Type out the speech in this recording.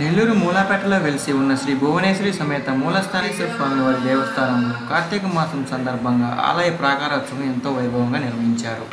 నెల్లూరు మూలాపేటలో వెలిసి ఉన్న శ్రీ భువనేశ్వరి సమేత మూలస్థానేశ్వర స్వామి వారి దేవస్థానంలో కార్తీక మాసం సందర్భంగా ఆలయ ప్రాకారోత్సవం ఎంతో వైభవంగా నిర్వహించారు.